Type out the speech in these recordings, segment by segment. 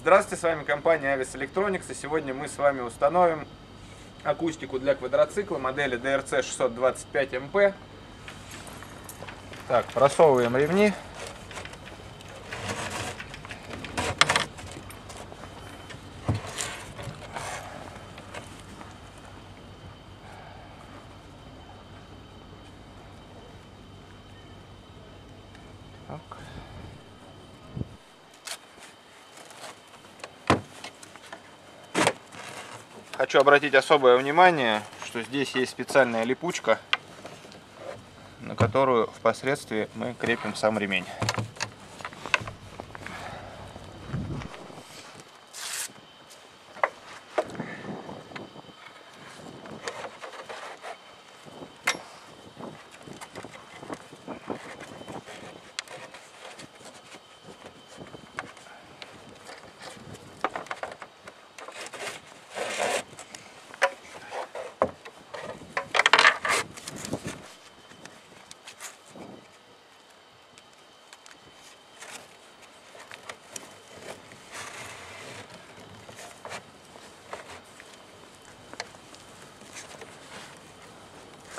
Здравствуйте, с вами компания Avis Electronics, и сегодня мы с вами установим акустику для квадроцикла модели DRC 625 MP. Так, просовываем ремни. Так. Хочу обратить особое внимание, что здесь есть специальная липучка, на которую впоследствии мы крепим сам ремень.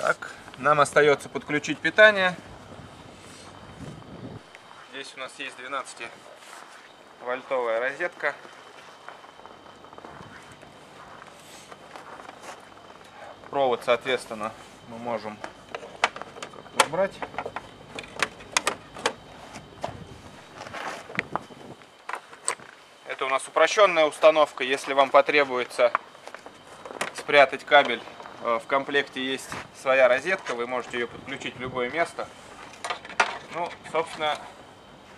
Так, нам остается подключить питание. Здесь у нас есть 12 вольтовая розетка. Провод, соответственно, мы можем убрать. Это у нас упрощенная установка. Если вам потребуется спрятать кабель в комплекте есть своя розетка, вы можете ее подключить в любое место. Ну, собственно,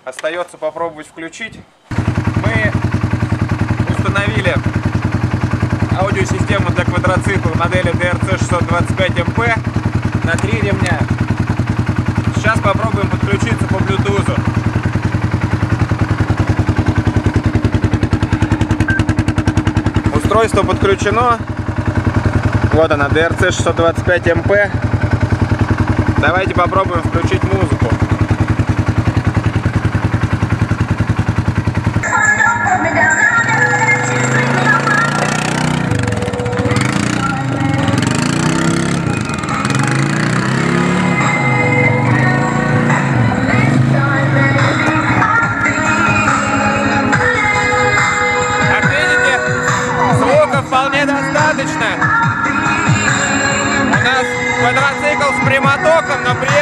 остается попробовать включить. Мы установили аудиосистему для квадроцикла модели DRC 625MP на три ремня. Сейчас попробуем подключиться по Bluetooth. Устройство подключено. Вот она, DRC 625MP. Давайте попробуем включить музыку. потоком напрямую.